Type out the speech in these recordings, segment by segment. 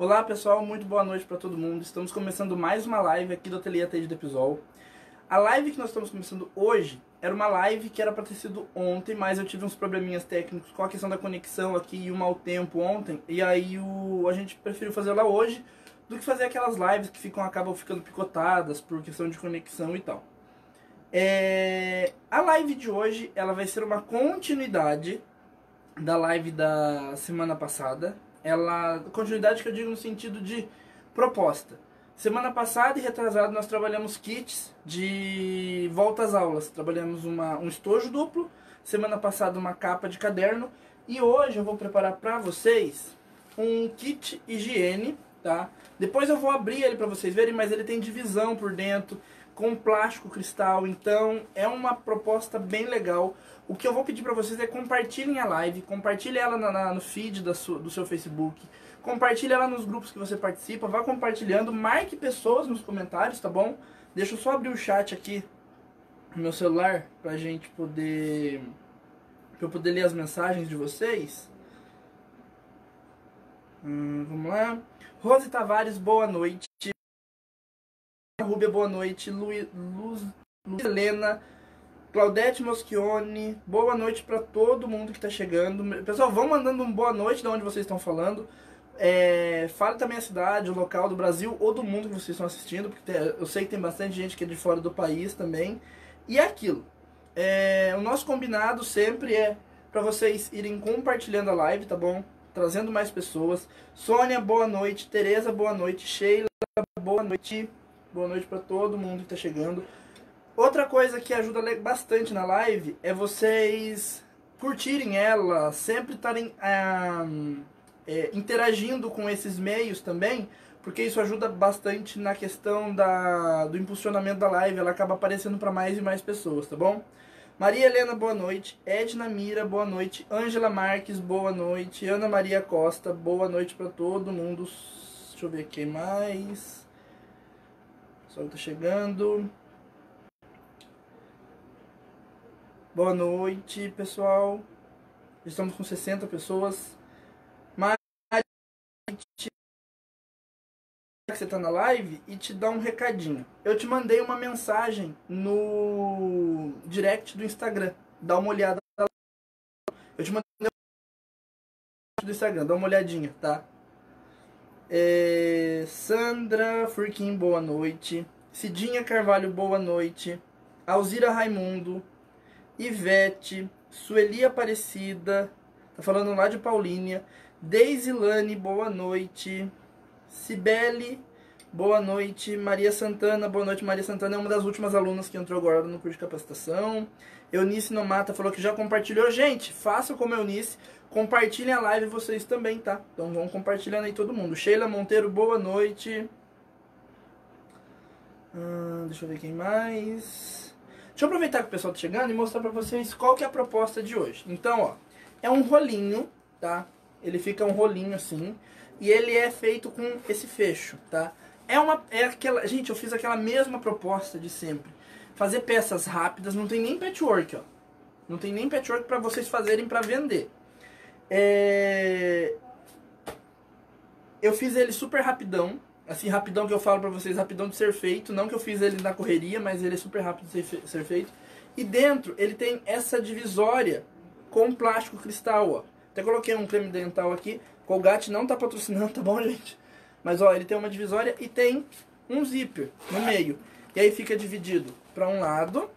Olá pessoal, muito boa noite para todo mundo. Estamos começando mais uma live aqui do Ateliê Atende do Episol. A live que nós estamos começando hoje era uma live que era para ter sido ontem, mas eu tive uns probleminhas técnicos com a questão da conexão aqui e o mau tempo ontem, e aí o, a gente preferiu fazer lá hoje do que fazer aquelas lives que ficam acabam ficando picotadas por questão de conexão e tal. É, a live de hoje ela vai ser uma continuidade da live da semana passada. Ela continuidade que eu digo no sentido de proposta. Semana passada e retrasada nós trabalhamos kits de volta às aulas. Trabalhamos uma, um estojo duplo. Semana passada uma capa de caderno. E hoje eu vou preparar para vocês um kit higiene, tá? Depois eu vou abrir ele para vocês verem, mas ele tem divisão por dentro com plástico cristal. Então é uma proposta bem legal. O que eu vou pedir para vocês é compartilhem a live, compartilhe ela na, na, no feed sua, do seu Facebook, compartilhe ela nos grupos que você participa, vá compartilhando, marque pessoas nos comentários, tá bom? Deixa eu só abrir o chat aqui no meu celular pra gente poder pra eu poder ler as mensagens de vocês. Hum, vamos lá. Rose Tavares, boa noite. Rúbia, boa noite. Lu, Luz, Luz Helena, Claudete Moschione, boa noite para todo mundo que está chegando. Pessoal, vão mandando um boa noite de onde vocês estão falando. É, fale também a cidade, o local do Brasil ou do mundo que vocês estão assistindo, porque eu sei que tem bastante gente que é de fora do país também. E é aquilo. É, o nosso combinado sempre é para vocês irem compartilhando a live, tá bom? Trazendo mais pessoas. Sônia, boa noite. Tereza, boa noite. Sheila, boa noite. Boa noite para todo mundo que está chegando. Outra coisa que ajuda bastante na live é vocês curtirem ela, sempre estarem é, interagindo com esses meios também, porque isso ajuda bastante na questão da, do impulsionamento da live, ela acaba aparecendo para mais e mais pessoas, tá bom? Maria Helena, boa noite. Edna Mira, boa noite. Ângela Marques, boa noite. Ana Maria Costa, boa noite para todo mundo. Deixa eu ver quem mais. O sol tá chegando. Boa noite, pessoal. Estamos com 60 pessoas. Mas que você tá na live e te dá um recadinho. Eu te mandei uma mensagem no direct do Instagram. Dá uma olhada. Eu te mandei do Instagram, dá uma olhadinha, tá? É, Sandra Furquim, boa noite. Cidinha Carvalho, boa noite. Alzira Raimundo. Ivete. Sueli Aparecida. Tá falando lá de Paulínia. Deisilane, boa noite. Cibele, boa noite. Maria Santana, boa noite. Maria Santana é uma das últimas alunas que entrou agora no curso de capacitação. Eunice Nomata falou que já compartilhou. Gente, façam como Eunice. Compartilhem a live vocês também, tá? Então vão compartilhando aí todo mundo. Sheila Monteiro, boa noite. Hum, deixa eu ver quem mais. Deixa eu aproveitar que o pessoal tá chegando e mostrar pra vocês qual que é a proposta de hoje. Então, ó, é um rolinho, tá? Ele fica um rolinho assim. E ele é feito com esse fecho, tá? É uma. É aquela. Gente, eu fiz aquela mesma proposta de sempre. Fazer peças rápidas, não tem nem patchwork, ó. Não tem nem patchwork para vocês fazerem para vender. É... Eu fiz ele super rapidão. Assim, rapidão que eu falo pra vocês, rapidão de ser feito. Não que eu fiz ele na correria, mas ele é super rápido de ser, ser feito. E dentro ele tem essa divisória com plástico cristal, ó. Até coloquei um creme dental aqui. Colgate não tá patrocinando, tá bom, gente? Mas ó, ele tem uma divisória e tem um zíper no meio. E aí fica dividido para um lado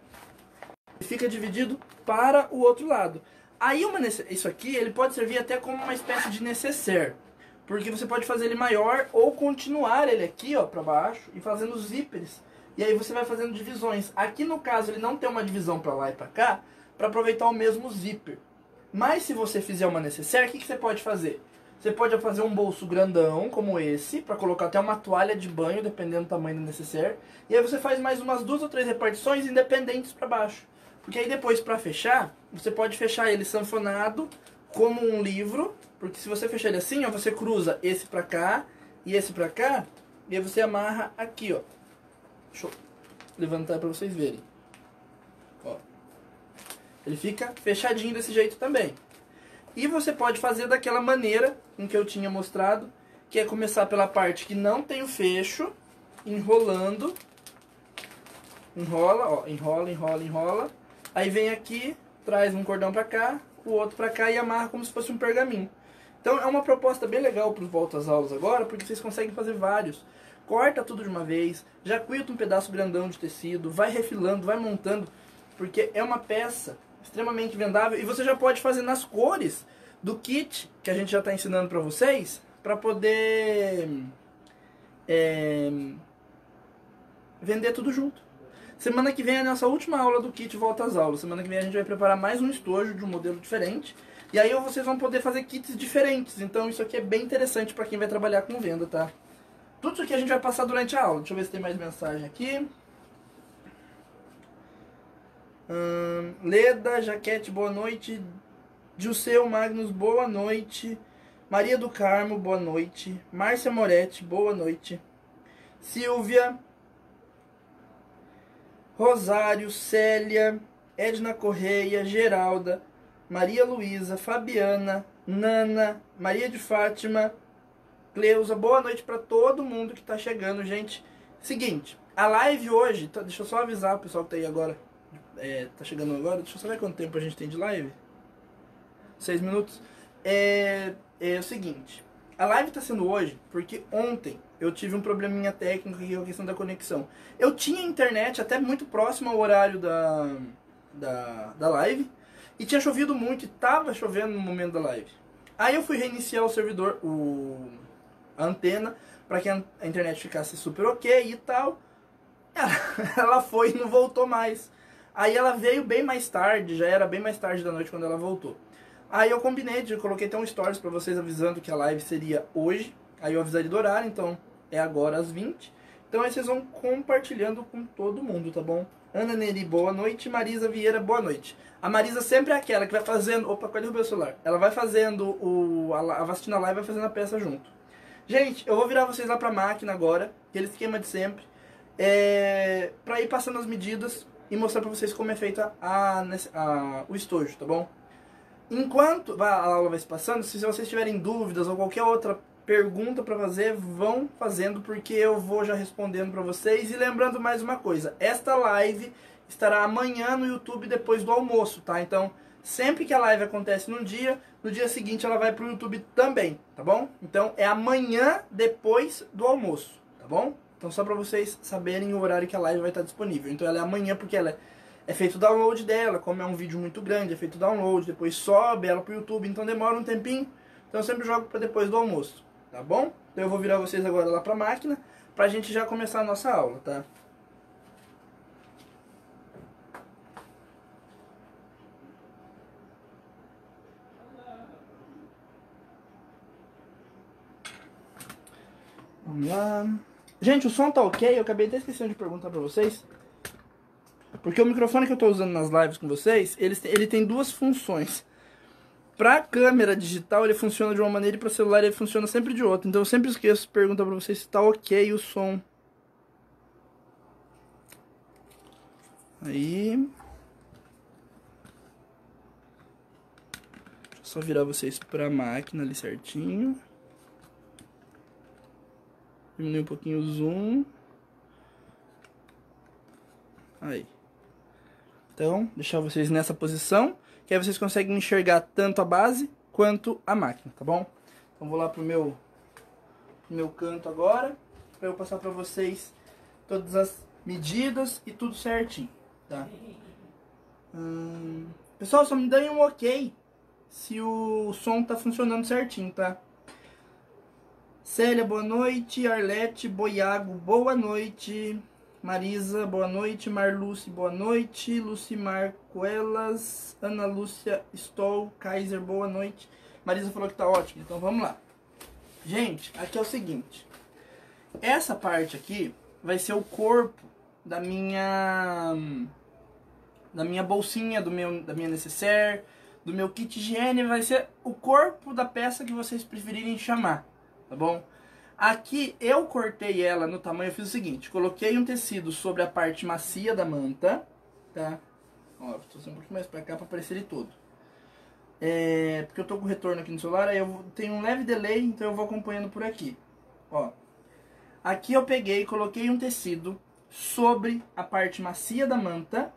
e fica dividido para o outro lado. Aí uma, isso aqui ele pode servir até como uma espécie de necessaire. Porque você pode fazer ele maior ou continuar ele aqui ó, para baixo e fazendo zíperes. E aí você vai fazendo divisões. Aqui no caso ele não tem uma divisão para lá e para cá para aproveitar o mesmo zíper. Mas se você fizer uma necessaire, o que, que você pode fazer? Você pode fazer um bolso grandão, como esse, para colocar até uma toalha de banho, dependendo do tamanho do necessaire. E aí você faz mais umas duas ou três repartições independentes para baixo. Porque aí depois, para fechar, você pode fechar ele sanfonado como um livro. Porque se você fechar ele assim, ó, você cruza esse para cá e esse para cá. E aí você amarra aqui, ó. Deixa eu levantar para vocês verem. Ó. Ele fica fechadinho desse jeito também. E você pode fazer daquela maneira em que eu tinha mostrado, que é começar pela parte que não tem o fecho, enrolando. Enrola, ó, enrola, enrola, enrola. Aí vem aqui, traz um cordão pra cá, o outro pra cá e amarra como se fosse um pergaminho. Então é uma proposta bem legal para os volta às aulas agora, porque vocês conseguem fazer vários. Corta tudo de uma vez, já quilta um pedaço grandão de tecido, vai refilando, vai montando, porque é uma peça extremamente vendável e você já pode fazer nas cores do kit que a gente já está ensinando para vocês, para poder é, vender tudo junto. Semana que vem é a nossa última aula do kit Volta às Aulas. Semana que vem a gente vai preparar mais um estojo de um modelo diferente. E aí vocês vão poder fazer kits diferentes. Então isso aqui é bem interessante para quem vai trabalhar com venda, tá? Tudo isso aqui a gente vai passar durante a aula. Deixa eu ver se tem mais mensagem aqui. Hum, Leda, Jaquete, boa noite. Dilceu Magnus, boa noite. Maria do Carmo, boa noite. Márcia Moretti, boa noite. Silvia, Rosário, Célia, Edna Correia, Geralda, Maria Luísa, Fabiana, Nana, Maria de Fátima, Cleusa. Boa noite para todo mundo que está chegando, gente. Seguinte, a live hoje, tá, deixa eu só avisar o pessoal que tá aí agora, é, tá chegando agora, deixa eu só ver quanto tempo a gente tem de live. Seis minutos. É, é o seguinte, a live está sendo hoje porque ontem eu tive um probleminha técnico aqui com a questão da conexão. Eu tinha internet até muito próximo ao horário da, da, da live e tinha chovido muito e tava chovendo no momento da live. Aí eu fui reiniciar o servidor, o, a antena, para que a, internet ficasse super ok e tal. Ela, ela foi e não voltou mais. Aí ela veio bem mais tarde, já era bem mais tarde da noite quando ela voltou. Aí eu combinei, eu coloquei até um stories para vocês avisando que a live seria hoje. Aí eu avisaria do horário, então é agora às 20. Então aí vocês vão compartilhando com todo mundo, tá bom? Ana Neri, boa noite. Marisa Vieira, boa noite. A Marisa sempre é aquela que vai fazendo. Opa, quase derrubei o celular. Ela vai fazendo o. A, Vastina Live vai fazendo a peça junto. Gente, eu vou virar vocês lá pra máquina agora, aquele esquema de sempre. É, pra ir passando as medidas e mostrar pra vocês como é feita a, a, o estojo, tá bom? Enquanto a aula vai se passando, se vocês tiverem dúvidas ou qualquer outra pergunta para fazer, vão fazendo porque eu vou já respondendo para vocês. E lembrando mais uma coisa, esta live estará amanhã no YouTube depois do almoço, tá? Então, sempre que a live acontece num dia, no dia seguinte ela vai pro YouTube também, tá bom? Então, é amanhã depois do almoço, tá bom? Então, só para vocês saberem o horário que a live vai estar disponível. Então, ela é amanhã porque ela é, é feito o download dela, como é um vídeo muito grande, é feito o download, depois sobe ela pro YouTube, então demora um tempinho. Então, eu sempre jogo para depois do almoço tá bom? Então eu vou virar vocês agora lá pra máquina, pra gente já começar a nossa aula, tá? Vamos lá. Gente, o som tá ok? Eu acabei até esquecendo de perguntar pra vocês. Porque o microfone que eu tô usando nas lives com vocês, ele, ele tem duas funções. Pra câmera digital ele funciona de uma maneira e para celular ele funciona sempre de outra. Então eu sempre esqueço de perguntar para vocês se tá ok o som. Aí. Deixa eu só virar vocês pra máquina ali certinho. Diminuir um pouquinho o zoom. Aí. Então, deixar vocês nessa posição que aí vocês conseguem enxergar tanto a base quanto a máquina, tá bom? Então vou lá pro meu, pro meu canto agora, para eu passar para vocês todas as medidas e tudo certinho, tá? Hum, pessoal, só me deem um ok se o som tá funcionando certinho, tá? Célia, boa noite. Arlete, Boiago, boa noite. Marisa, boa noite. Marluce, boa noite. Lucimar Coelas, Ana Lúcia Stoll, Kaiser, boa noite. Marisa falou que tá ótimo, então vamos lá. Gente, aqui é o seguinte. Essa parte aqui vai ser o corpo da minha da minha bolsinha, do meu da minha necessaire, do meu kit higiene, vai ser o corpo da peça que vocês preferirem chamar, tá bom? Aqui eu cortei ela no tamanho, eu fiz o seguinte, coloquei um tecido sobre a parte macia da manta, tá? Ó, vou um pouquinho mais pra cá pra aparecer ele todo. É, porque eu tô com retorno aqui no celular, aí eu tenho um leve delay, então eu vou acompanhando por aqui. Ó. Aqui eu peguei e coloquei um tecido sobre a parte macia da manta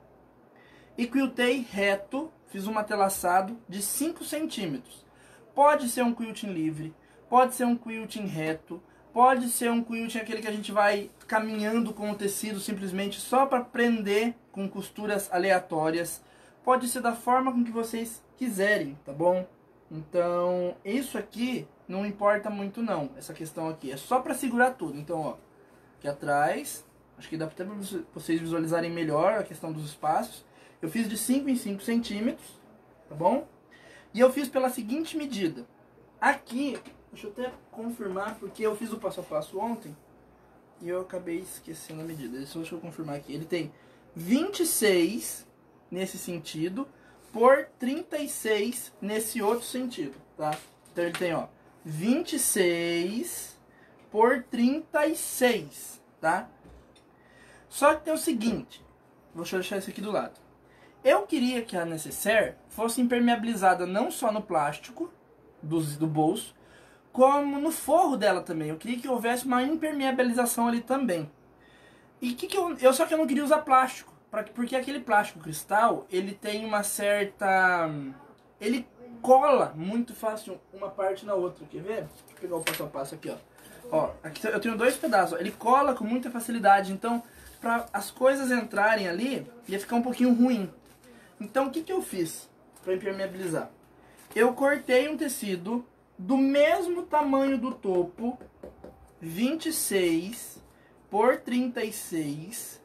e quiltei reto, fiz um matelaçado de 5 centímetros. Pode ser um quilting livre, pode ser um quilting reto, pode ser um quilting aquele que a gente vai caminhando com o tecido simplesmente só para prender com costuras aleatórias. Pode ser da forma com que vocês quiserem, tá bom? Então, isso aqui não importa muito não, essa questão aqui. É só para segurar tudo. Então, ó, aqui atrás, acho que dá para vocês visualizarem melhor a questão dos espaços. Eu fiz de 5 em 5 centímetros, tá bom? E eu fiz pela seguinte medida. Aqui, deixa eu até confirmar, porque eu fiz o passo a passo ontem e eu acabei esquecendo a medida. Deixa eu confirmar aqui. Ele tem 26 nesse sentido por 36 nesse outro sentido, tá? Então ele tem, ó, 26 por 36, tá? Só que tem o seguinte, vou deixar isso aqui do lado. Eu queria que a necessaire fosse impermeabilizada não só no plástico do, do bolso, como no forro dela também. Eu queria que houvesse uma impermeabilização ali também. E que, que eu, eu só que eu não queria usar plástico. Pra, porque aquele plástico cristal, ele tem uma certa... Ele cola muito fácil uma parte na outra. Quer ver? Deixa eu pegar o passo a passo aqui, ó. Ó, aqui eu tenho dois pedaços. Ó. Ele cola com muita facilidade. Então, para as coisas entrarem ali, ia ficar um pouquinho ruim. Então, o que, que eu fiz para impermeabilizar? Eu cortei um tecido do mesmo tamanho do topo, 26 por 36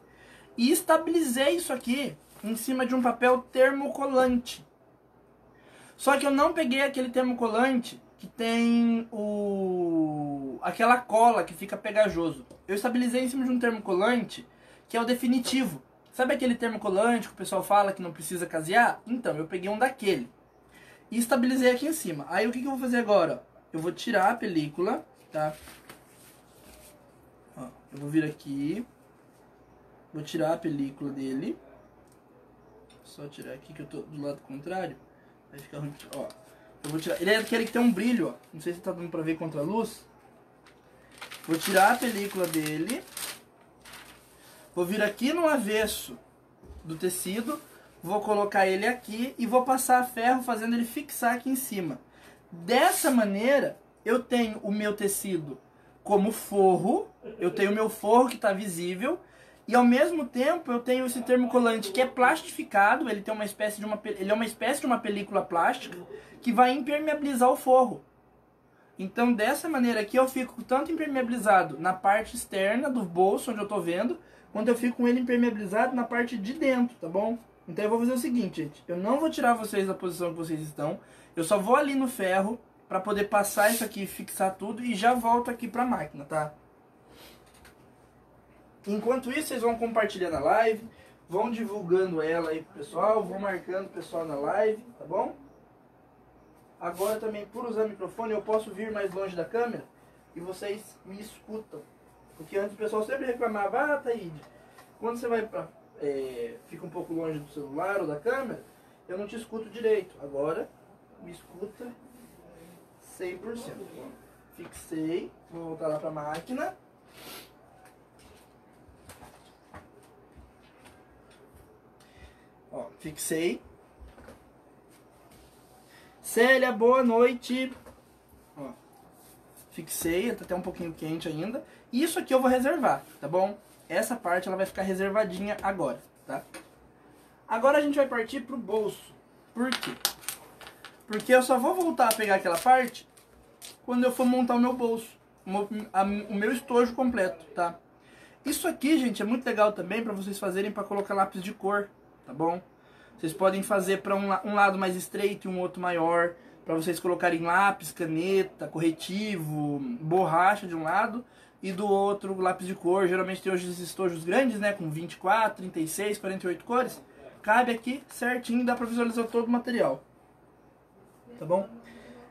e estabilizei isso aqui em cima de um papel termocolante. Só que eu não peguei aquele termocolante que tem o aquela cola que fica pegajoso. Eu estabilizei em cima de um termocolante que é o definitivo. Sabe aquele termocolante que o pessoal fala que não precisa casear? Então, eu peguei um daquele. E estabilizei aqui em cima. Aí o que, que eu vou fazer agora? Eu vou tirar a película, tá? Ó, eu vou vir aqui. Vou tirar a película dele. Só tirar aqui que eu tô do lado contrário. Vai ficar ruim. Ó. Eu vou tirar. Ele é aquele que tem um brilho, ó. Não sei se tá dando pra ver contra a luz. Vou tirar a película dele. Vou vir aqui no avesso do tecido. Vou colocar ele aqui e vou passar ferro fazendo ele fixar aqui em cima. Dessa maneira, eu tenho o meu tecido como forro. Eu tenho o meu forro que está visível e ao mesmo tempo eu tenho esse termocolante que é plastificado, ele tem uma espécie de uma ele é uma espécie de uma película plástica que vai impermeabilizar o forro. Então dessa maneira aqui eu fico tanto impermeabilizado na parte externa do bolso onde eu estou vendo, quanto eu fico com ele impermeabilizado na parte de dentro, tá bom? Então eu vou fazer o seguinte, gente, eu não vou tirar vocês da posição que vocês estão, eu só vou ali no ferro para poder passar isso aqui, fixar tudo e já volto aqui para a máquina, tá? Enquanto isso, vocês vão compartilhando a live, vão divulgando ela aí pro pessoal, vão marcando o pessoal na live, tá bom? Agora também, por usar microfone, eu posso vir mais longe da câmera e vocês me escutam. Porque antes o pessoal sempre reclamava, ah, Taíde, quando você vai pra, é, fica um pouco longe do celular ou da câmera, eu não te escuto direito. Agora, me escuta 100%. Fixei, vou voltar lá pra máquina. Ó, fixei. Célia, boa noite. Ó, fixei, tá até um pouquinho quente ainda. Isso aqui eu vou reservar, tá bom? Essa parte ela vai ficar reservadinha agora, tá? Agora a gente vai partir pro bolso. Por quê? Porque eu só vou voltar a pegar aquela parte quando eu for montar o meu bolso. O meu estojo completo, tá? Isso aqui, gente, é muito legal também para vocês fazerem para colocar lápis de cor tá bom? Vocês podem fazer para um, um lado mais estreito e um outro maior, para vocês colocarem lápis, caneta, corretivo, borracha de um lado e do outro lápis de cor. Geralmente tem hoje esses estojos grandes, né, com 24, 36, 48 cores. Cabe aqui certinho, dá para visualizar todo o material. Tá bom?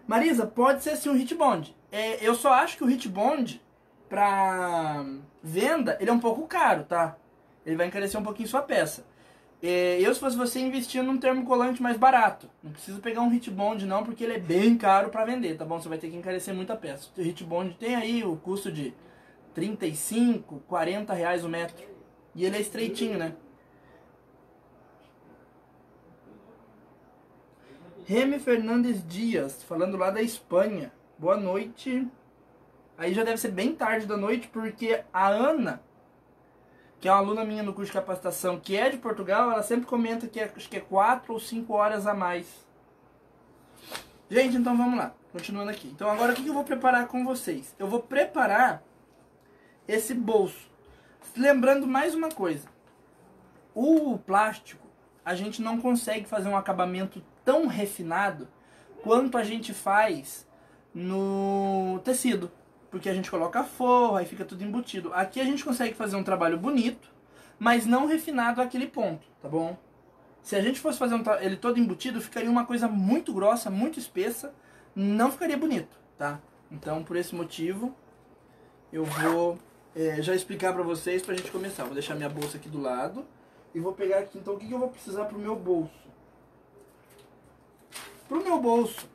Marisa, pode ser sim um hit bond. É, eu só acho que o hit bond para venda, ele é um pouco caro, tá? Ele vai encarecer um pouquinho sua peça. É, eu, se fosse você, investir num termocolante mais barato. Não precisa pegar um Hit Bond, não, porque ele é bem caro para vender, tá bom? Você vai ter que encarecer muita peça. O Hit Bond tem aí o custo de 35, 40 reais o metro. E ele é estreitinho, né? Remy Fernandes Dias, falando lá da Espanha. Boa noite. Aí já deve ser bem tarde da noite, porque a Ana que é uma aluna minha no curso de capacitação, que é de Portugal, ela sempre comenta que é, acho que é 4 ou 5 horas a mais. Gente, então vamos lá. Continuando aqui. Então agora o que eu vou preparar com vocês? Eu vou preparar esse bolso. Lembrando mais uma coisa. O plástico, a gente não consegue fazer um acabamento tão refinado quanto a gente faz no tecido porque a gente coloca forro, aí fica tudo embutido. Aqui a gente consegue fazer um trabalho bonito, mas não refinado àquele ponto, tá bom? Se a gente fosse fazer um ele todo embutido, ficaria uma coisa muito grossa, muito espessa, não ficaria bonito, tá? Então, por esse motivo, eu vou é, já explicar pra vocês pra gente começar. Vou deixar minha bolsa aqui do lado e vou pegar aqui, então, o que, que eu vou precisar pro meu bolso. Pro meu bolso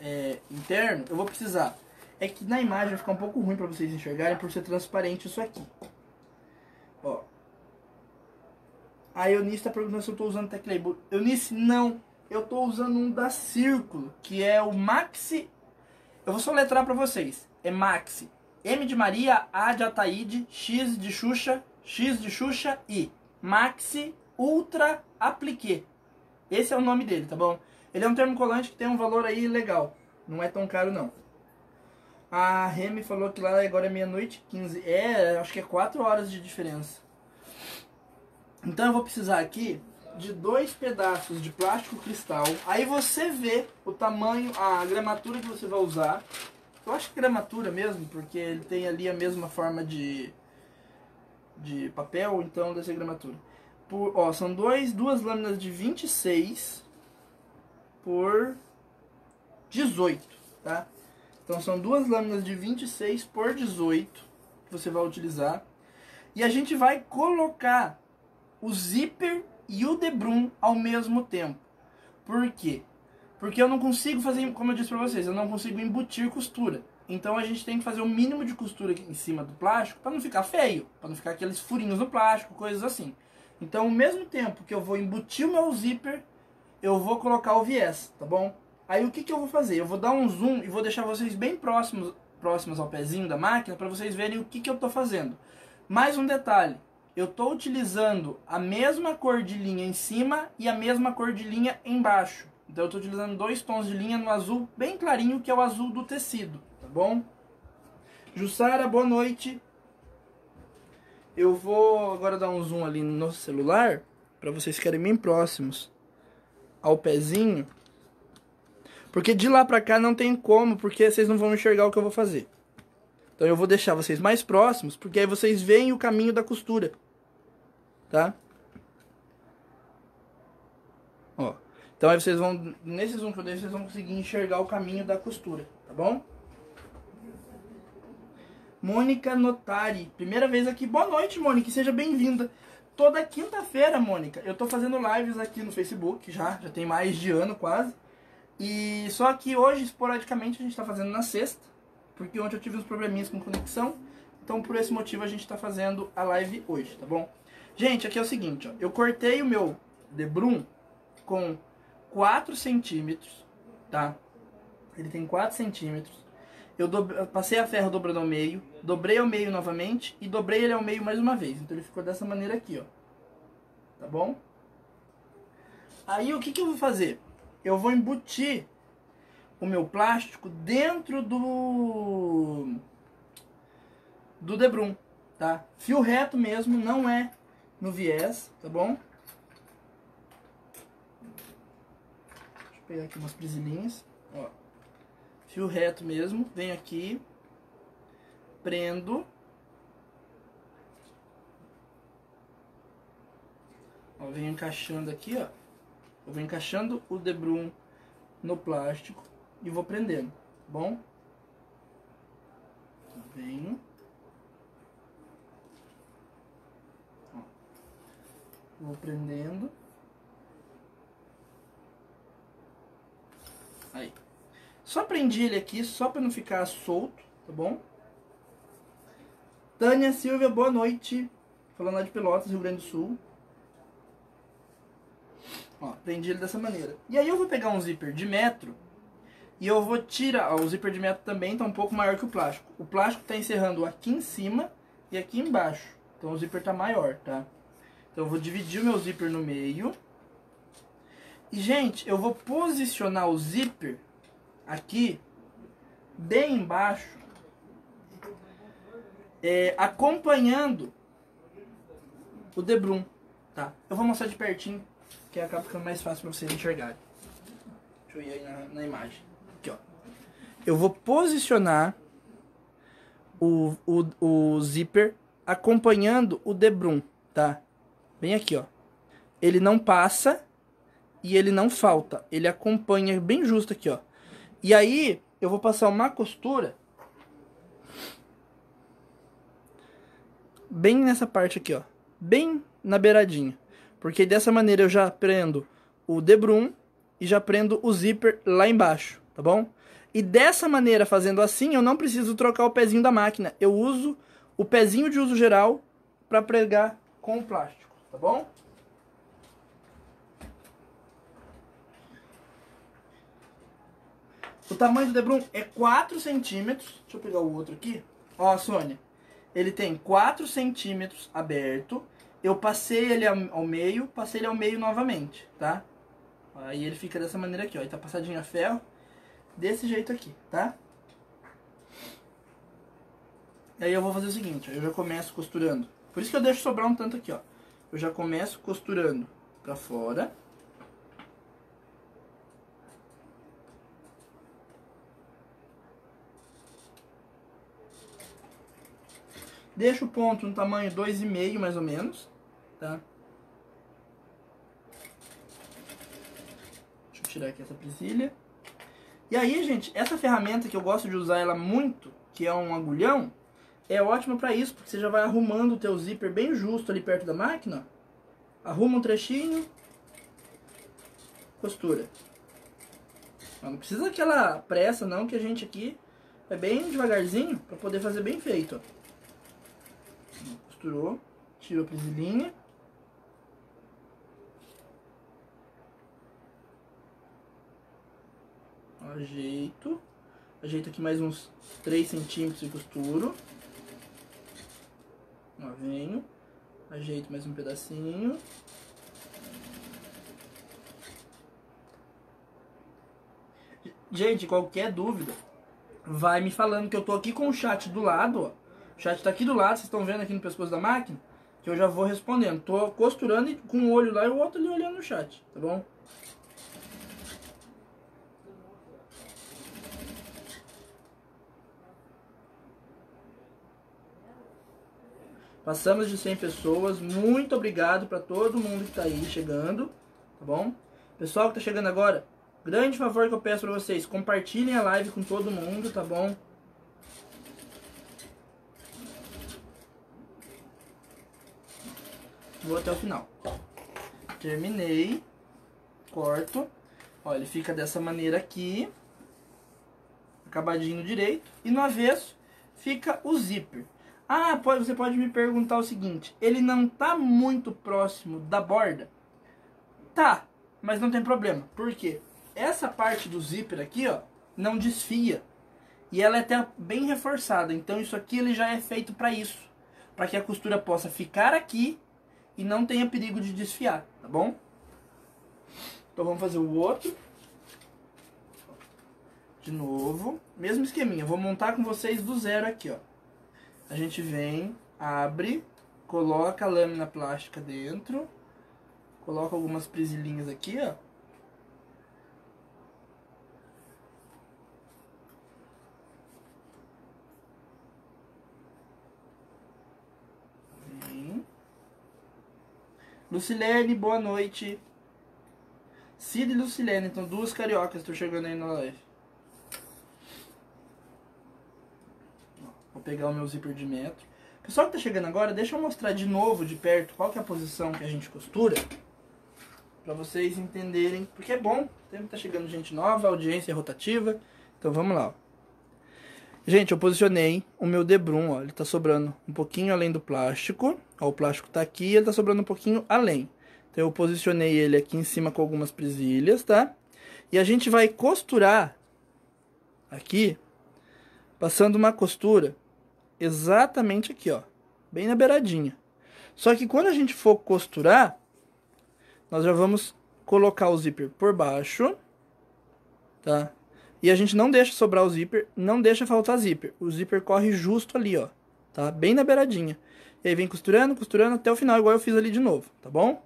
é, interno, eu vou precisar é que na imagem vai ficar um pouco ruim para vocês enxergarem por ser transparente isso aqui. Ó. A Eunice está perguntando se eu estou usando teclado. Eunice, não. Eu estou usando um da Círculo, que é o Maxi. Eu vou só letrar para vocês. É Maxi. M de Maria, A de Ataíde, X de Xuxa, X de Xuxa e Maxi Ultra Appliqué. Esse é o nome dele, tá bom? Ele é um termocolante que tem um valor aí legal. Não é tão caro não. A Remy falou que lá agora é meia-noite 15. É, acho que é 4 horas de diferença. Então eu vou precisar aqui de dois pedaços de plástico cristal. Aí você vê o tamanho, a gramatura que você vai usar. Eu acho que gramatura mesmo, porque ele tem ali a mesma forma de, de papel, então deve ser gramatura. Por, ó, são dois, duas lâminas de 26 por 18, tá? Então são duas lâminas de 26 por 18 que você vai utilizar. E a gente vai colocar o zíper e o debrum ao mesmo tempo. Por quê? Porque eu não consigo fazer, como eu disse para vocês, eu não consigo embutir costura. Então a gente tem que fazer o mínimo de costura em cima do plástico para não ficar feio, para não ficar aqueles furinhos no plástico, coisas assim. Então, ao mesmo tempo que eu vou embutir o meu zíper, eu vou colocar o viés, tá bom? Aí o que, que eu vou fazer? Eu vou dar um zoom e vou deixar vocês bem próximos, próximos ao pezinho da máquina para vocês verem o que, que eu estou fazendo. Mais um detalhe, eu estou utilizando a mesma cor de linha em cima e a mesma cor de linha embaixo. Então eu estou utilizando dois tons de linha no azul bem clarinho, que é o azul do tecido, tá bom? Jussara, boa noite. Eu vou agora dar um zoom ali no celular, para vocês ficarem bem próximos ao pezinho. Porque de lá pra cá não tem como, porque vocês não vão enxergar o que eu vou fazer. Então eu vou deixar vocês mais próximos, porque aí vocês veem o caminho da costura. Tá? Ó. Então aí vocês vão, nesse zoom que eu deixo, vocês vão conseguir enxergar o caminho da costura, tá bom? Mônica Notari, primeira vez aqui. Boa noite, Mônica, seja bem-vinda. Toda quinta-feira, Mônica, eu tô fazendo lives aqui no Facebook, já, já tem mais de ano quase. E só que hoje, esporadicamente, a gente está fazendo na sexta, porque ontem eu tive uns probleminhas com conexão. Então, por esse motivo, a gente está fazendo a live hoje, tá bom? Gente, aqui é o seguinte, ó, eu cortei o meu debrum com 4 centímetros, tá? Ele tem 4 centímetros. Eu, eu passei a ferro dobrando ao meio, dobrei ao meio novamente e dobrei ele ao meio mais uma vez. Então ele ficou dessa maneira aqui, ó. Tá bom? Aí o que, que eu vou fazer? eu vou embutir o meu plástico dentro do do debrum, tá? Fio reto mesmo, não é no viés, tá bom? Deixa eu pegar aqui umas prisilinhas, ó. Fio reto mesmo, venho aqui, prendo. Ó, venho encaixando aqui, ó. Eu vou encaixando o debrum no plástico e vou prendendo, tá bom? Venho. Vou prendendo. Aí. Só prendi ele aqui, só para não ficar solto, tá bom? Tânia Silvia, boa noite. Falando lá de Pelotas, Rio Grande do Sul. Ó, prendi ele dessa maneira. E aí eu vou pegar um zíper de metro e eu vou tirar, ó, o zíper de metro também está um pouco maior que o plástico. O plástico está encerrando aqui em cima e aqui embaixo. Então o zíper está maior, tá? Então eu vou dividir o meu zíper no meio. Gente, eu vou posicionar o zíper aqui, bem embaixo, é, acompanhando o debrum, tá? Eu vou mostrar de pertinho, que acaba ficando mais fácil para vocês enxergarem. Deixa eu ir aí na, na imagem. Aqui, ó. Eu vou posicionar o, o, o zíper acompanhando o debrum, tá? Bem aqui, ó. Ele não passa e ele não falta. Ele acompanha bem justo aqui, ó. E aí, eu vou passar uma costura bem nessa parte aqui, ó. Bem na beiradinha. Porque dessa maneira eu já prendo o debrum e já prendo o zíper lá embaixo, tá bom? E dessa maneira, fazendo assim, eu não preciso trocar o pezinho da máquina. Eu uso o pezinho de uso geral para pregar com o plástico tá bom? O tamanho do Debrum é 4 centímetros. Deixa eu pegar o outro aqui. Ó, Sônia. Ele tem 4 centímetros aberto. Eu passei ele ao meio, passei ele ao meio novamente, tá? Aí ele fica dessa maneira aqui, ó. Ele tá passadinho a ferro. Desse jeito aqui, tá? E aí eu vou fazer o seguinte, ó, eu já começo costurando. Por isso que eu deixo sobrar um tanto aqui, ó eu já começo costurando para fora. Deixo o ponto no tamanho 2,5 mais ou menos, tá? Deixa eu tirar aqui essa presilha. E aí, gente, essa ferramenta que eu gosto de usar ela muito, que é um agulhão, é ótimo para isso, porque você já vai arrumando o teu zíper bem justo ali perto da máquina. Arruma um trechinho, costura. Não precisa daquela pressa não, que a gente aqui é bem devagarzinho para poder fazer bem feito. Ó. Costurou, tirou a presilinha. Ajeito. Ajeito aqui mais uns 3 centímetros e costuro. Ó, venho, ajeito mais um pedacinho. Gente, qualquer dúvida, vai me falando que eu tô aqui com o chat do lado, ó. O chat tá aqui do lado, vocês estão vendo aqui no pescoço da máquina, que eu já vou respondendo. Tô costurando e com um olho lá e o outro ali olhando no chat, tá bom? Passamos de 100 pessoas. Muito obrigado para todo mundo que está aí chegando, tá bom? Pessoal que está chegando agora, grande favor que eu peço para vocês, compartilhem a live com todo mundo, tá bom? Vou até o final. Terminei. Corto. Olha, ele fica dessa maneira aqui. Acabadinho direito. E no avesso fica o zíper. Ah, pode, você pode me perguntar o seguinte: ele não tá muito próximo da borda? Tá, mas não tem problema. Por quê? Essa parte do zíper aqui, ó, não desfia. E ela é até bem reforçada. Então isso aqui ele já é feito para isso, para que a costura possa ficar aqui e não tenha perigo de desfiar, tá bom? Então vamos fazer o outro. De novo, mesmo esqueminha. Vou montar com vocês do zero aqui, ó a gente vem, abre, coloca a lâmina plástica dentro, coloca algumas presilinhas aqui, ó. Vem. Lucilene, boa noite. Cid e Lucilene, então duas cariocas estão chegando aí na live. Vou pegar o meu zíper de metro. Pessoal que tá chegando agora, deixa eu mostrar de novo, de perto, qual que é a posição que a gente costura. Pra vocês entenderem, porque é bom. Sempre tá chegando gente nova, audiência rotativa. Então vamos lá, ó. Gente, eu posicionei o meu debrum, ó, ele tá sobrando um pouquinho além do plástico. Ó, o plástico tá aqui e ele tá sobrando um pouquinho além. Então eu posicionei ele aqui em cima com algumas presilhas, tá? E a gente vai costurar aqui, passando uma costura exatamente aqui, ó, bem na beiradinha. Só que quando a gente for costurar, nós já vamos colocar o zíper por baixo, tá? E a gente não deixa sobrar o zíper, não deixa faltar zíper. O zíper corre justo ali, ó, tá? Bem na beiradinha. E aí vem costurando, costurando até o final, igual eu fiz ali de novo, tá bom?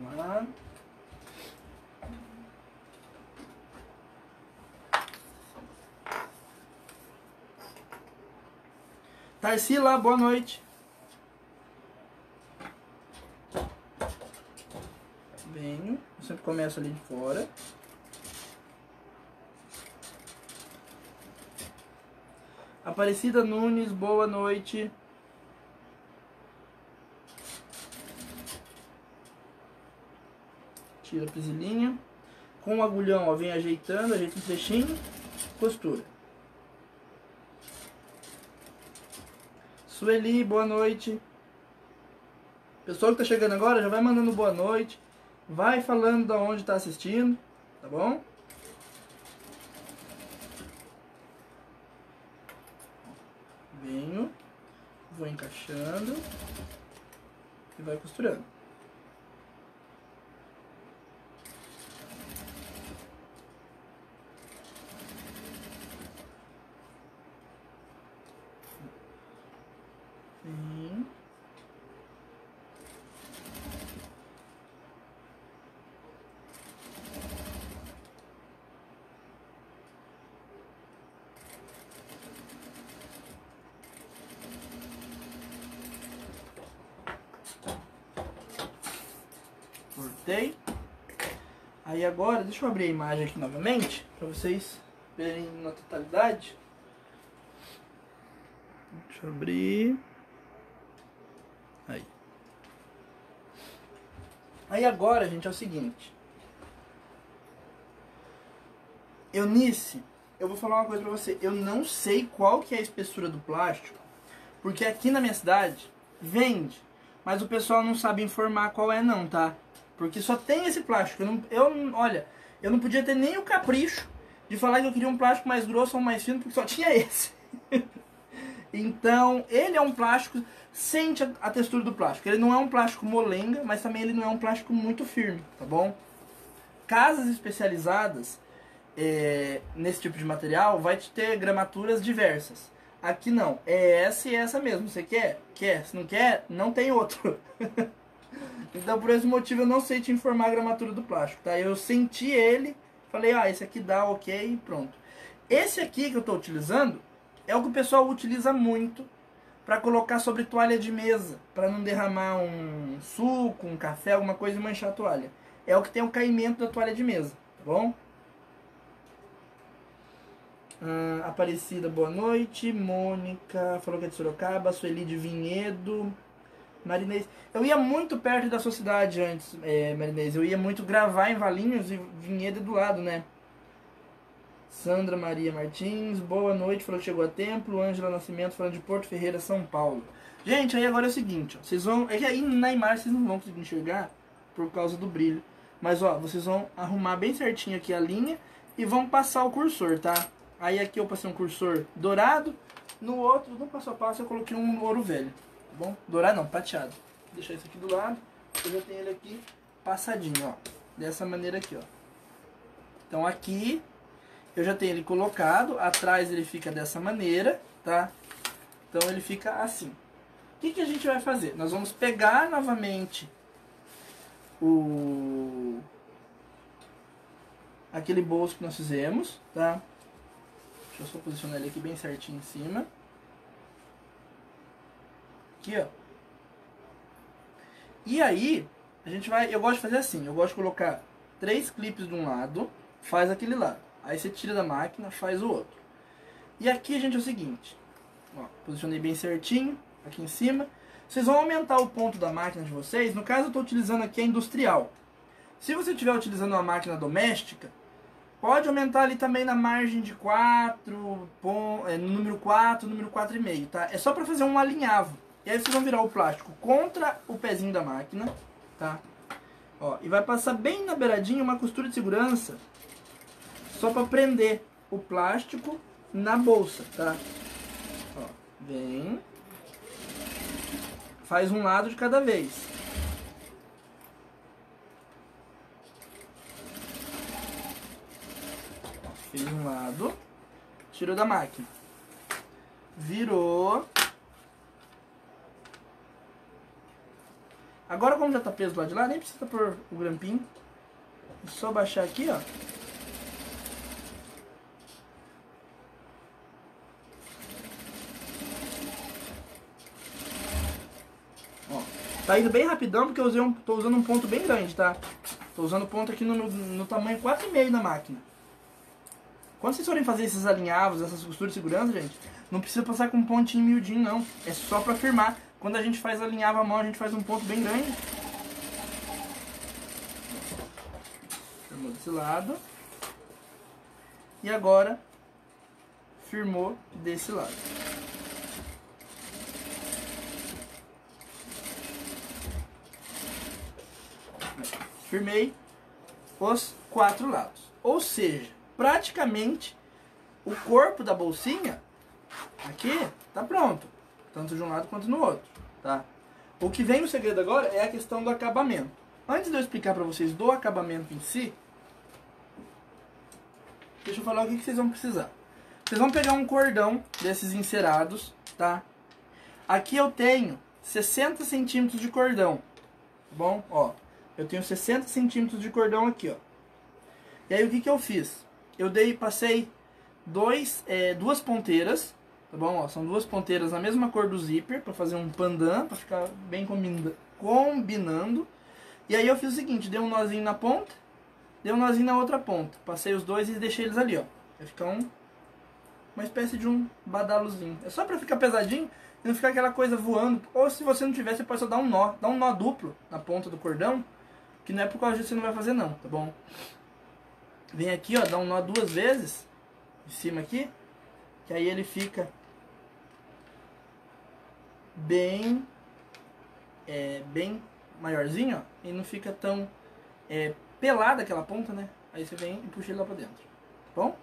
Vamos lá. Tarsila, boa noite. Começo ali de fora. Aparecida Nunes, boa noite. Tira a prisilinha. Com o agulhão, ó, vem ajeitando, ajeita um trechinho, costura. Sueli, boa noite. Pessoal que tá chegando agora, já vai mandando boa noite. Vai falando da onde tá assistindo, tá bom? Venho, vou encaixando e vai costurando. Sim. Cortei. Aí agora, deixa eu abrir a imagem aqui novamente, para vocês verem na totalidade. Deixa eu abrir. Aí. Aí agora, gente, é o seguinte. Eunice, eu vou falar uma coisa pra você. Eu não sei qual que é a espessura do plástico, porque aqui na minha cidade vende, mas o pessoal não sabe informar qual é não, tá? Porque só tem esse plástico. Eu, não, eu olha, eu não podia ter nem o capricho de falar que eu queria um plástico mais grosso ou mais fino, porque só tinha esse. então, ele é um plástico, sente a, a, textura do plástico. Ele não é um plástico molenga, mas também ele não é um plástico muito firme, tá bom? Casas especializadas é, nesse tipo de material vai te ter gramaturas diversas. Aqui não, é essa e essa mesmo. Você quer? Quer. Se não quer, não tem outro. então por esse motivo eu não sei te informar a gramatura do plástico, tá? Eu senti ele, falei, ah, esse aqui dá ok e pronto. Esse aqui que eu estou utilizando é o que o pessoal utiliza muito para colocar sobre toalha de mesa, para não derramar um suco, um café, alguma coisa e manchar a toalha. É o que tem o caimento da toalha de mesa, tá bom? Ah, Aparecida, boa noite. Mônica falou que é de Sorocaba. Sueli de Vinhedo. Marinês. Eu ia muito perto da sua cidade antes, é, Marinês. Eu ia muito gravar em Valinhos e Vinhedo do lado, né? Sandra Maria Martins, boa noite, falou que chegou a tempo. Ângela Nascimento falando de Porto Ferreira, São Paulo. Gente, aí agora é o seguinte, ó, vocês vão. É que aí na imagem vocês não vão conseguir enxergar por causa do brilho. Mas ó, vocês vão arrumar bem certinho aqui a linha e vão passar o cursor, tá? Aí aqui eu passei um cursor dourado, no outro, no passo a passo, eu coloquei um ouro velho, bom? Dourado não, prateado. Vou deixar isso aqui do lado, eu já tenho ele aqui passadinho, ó. Dessa maneira aqui, ó. Então aqui eu já tenho ele colocado, atrás ele fica dessa maneira, tá? Então ele fica assim. O que, que a gente vai fazer? Nós vamos pegar novamente o aquele bolso que nós fizemos, tá? Deixa eu só posicionar ele aqui bem certinho em cima. Aqui, ó. E aí, a gente vai... Eu gosto de fazer assim. Eu gosto de colocar três clipes de um lado, faz aquele lado. Aí você tira da máquina, faz o outro. E aqui, gente, é o seguinte. Ó, posicionei bem certinho, aqui em cima. Vocês vão aumentar o ponto da máquina de vocês. No caso, eu estou utilizando aqui a industrial. Se você estiver utilizando uma máquina doméstica, pode aumentar ali também na margem de 4, é, no número 4, número 4,5, tá? É só para fazer um alinhavo. E aí vocês vão virar o plástico contra o pezinho da máquina, tá? Ó, e vai passar bem na beiradinha uma costura de segurança só para prender o plástico na bolsa, tá? Ó, vem. Faz um lado de cada vez. Fiz um lado. Tirou da máquina. Virou. Agora como já tá peso lá de lá, nem precisa pôr o grampinho. É só baixar aqui, ó. Ó, tá indo bem rapidão porque eu usei um, tô usando um ponto bem grande, tá? Tô usando ponto aqui no, no, no tamanho 4,5 da máquina. Quando vocês forem fazer esses alinhavos, essas costuras de segurança, gente, não precisa passar com um pontinho miudinho, não. É só pra firmar. Quando a gente faz alinhava a mão, a gente faz um ponto bem grande. Firmou desse lado. E agora, firmou desse lado. Firmei os quatro lados. Ou seja, praticamente o corpo da bolsinha aqui tá pronto, tanto de um lado quanto no outro, tá? O que vem no segredo agora é a questão do acabamento. Antes de eu explicar para vocês do acabamento em si, deixa eu falar o que, vocês vão precisar. Vocês vão pegar um cordão desses encerados, tá? Aqui eu tenho 60 centímetros de cordão, tá bom? Ó, eu tenho 60 centímetros de cordão aqui, ó. E aí o que, que eu fiz? eu dei, passei dois, é, duas ponteiras, tá bom? Ó, são duas ponteiras na mesma cor do zíper, para fazer um pandan, para ficar bem combinando. E aí eu fiz o seguinte, dei um nozinho na ponta, dei um nozinho na outra ponta. Passei os dois e deixei eles ali, ó. Vai ficar um, uma espécie de um badalozinho. É só para ficar pesadinho e não ficar aquela coisa voando. Ou se você não tiver, você pode só dar um nó. Dá um nó duplo na ponta do cordão, que não é por causa disso que você não vai fazer não, tá bom? Vem aqui, ó, dá um nó duas vezes em cima aqui, que aí ele fica bem é, bem maiorzinho, ó, e não fica tão é, pelada aquela ponta, né? Aí você vem e puxa ele lá pra dentro, tá bom?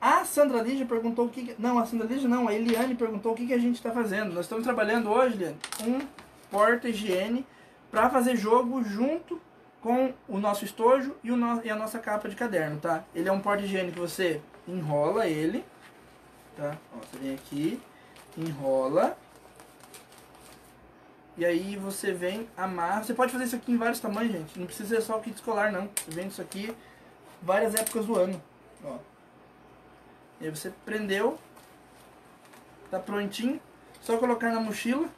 A Sandra Lígia perguntou o que... Não, a Sandra Lígia não, a Eliane perguntou o que, que a gente está fazendo. Nós estamos trabalhando hoje, Eliane, um porta-higiene para fazer jogo junto com o nosso estojo e, o no, e a nossa capa de caderno, tá? Ele é um porta higiênico que você enrola ele, tá? Ó, você vem aqui, enrola, e aí você vem, amarra. Você pode fazer isso aqui em vários tamanhos, gente. Não precisa ser só o kit escolar, não. Você vende isso aqui várias épocas do ano, ó. E aí você prendeu, tá prontinho. Só colocar na mochila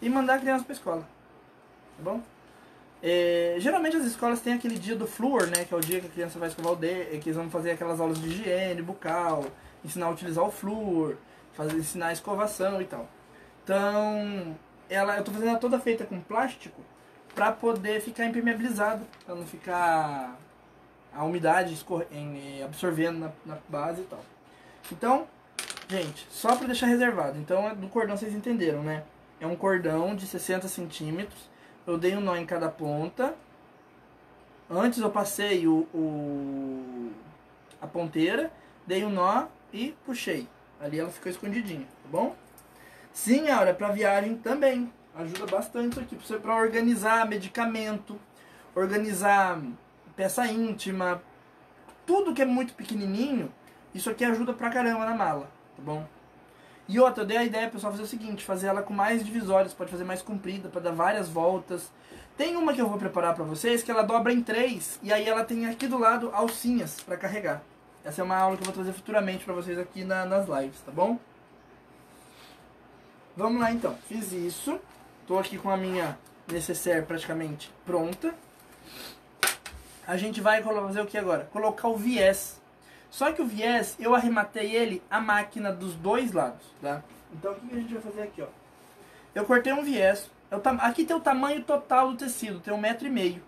e mandar a criança pra escola, tá bom? É, geralmente as escolas têm aquele dia do flúor, né? Que é o dia que a criança vai escovar o dente, que eles vão fazer aquelas aulas de higiene bucal, ensinar a utilizar o flúor, fazer, ensinar a escovação e tal. Então, ela, eu tô fazendo ela toda feita com plástico para poder ficar impermeabilizado, para não ficar a umidade absorvendo na, na, base e tal. Então, gente, só para deixar reservado. Então, é do cordão vocês entenderam, né? É um cordão de 60 centímetros eu dei um nó em cada ponta. Antes eu passei o, o a ponteira, dei um nó e puxei. Ali ela ficou escondidinha, tá bom? Sim, Aura, para viagem também. Ajuda bastante isso aqui, para você para organizar medicamento, organizar peça íntima, tudo que é muito pequenininho, isso aqui ajuda pra caramba na mala, tá bom? E outra, eu dei a ideia, pessoal, fazer o seguinte, fazer ela com mais divisórios, pode fazer mais comprida, para dar várias voltas. Tem uma que eu vou preparar para vocês, que ela dobra em três, e aí ela tem aqui do lado alcinhas para carregar. Essa é uma aula que eu vou trazer futuramente para vocês aqui na, nas lives, tá bom? Vamos lá então, fiz isso, tô aqui com a minha necessaire praticamente pronta. a gente vai fazer o que agora? Colocar o viés. Só que o viés, eu arrematei ele a máquina dos dois lados, tá? Então o que a gente vai fazer aqui, ó? Eu cortei um viés. Aqui tem o tamanho total do tecido, tem um metro e meio.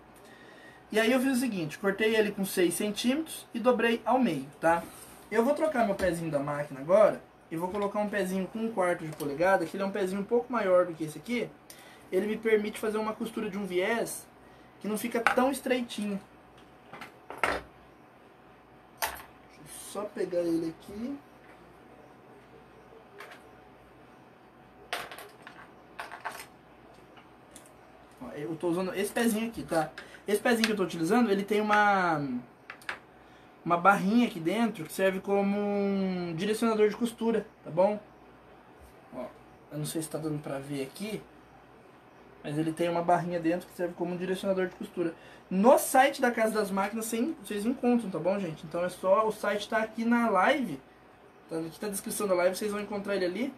E aí eu fiz o seguinte, cortei ele com 6 centímetros e dobrei ao meio, tá? Eu vou trocar meu pezinho da máquina agora e vou colocar um pezinho com um quarto de polegada, que ele é um pezinho um pouco maior do que esse aqui. Ele me permite fazer uma costura de um viés que não fica tão estreitinho. Deixa eu só pegar ele aqui. Eu estou usando esse pezinho aqui, tá? Esse pezinho que eu estou utilizando, ele tem uma uma barrinha aqui dentro que serve como um direcionador de costura, tá bom? Ó, eu não sei se está dando pra ver aqui, mas ele tem uma barrinha dentro que serve como um direcionador de costura. No site da Casa das Máquinas vocês encontram, tá bom, gente? Então é só, o site está aqui na live, tá aqui na descrição da live, vocês vão encontrar ele ali.